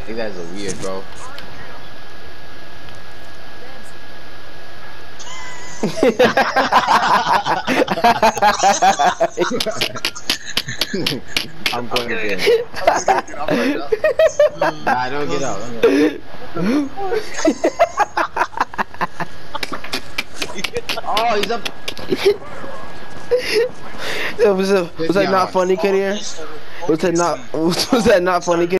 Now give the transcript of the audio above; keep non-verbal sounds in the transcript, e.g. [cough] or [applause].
Like, you guys are weird, bro. [laughs] I'm going to get [laughs] Nah, don't get out. [laughs] Oh, he's up. Yo, was, it, oh, was that not funny, Kenny? Was that not was that not funny?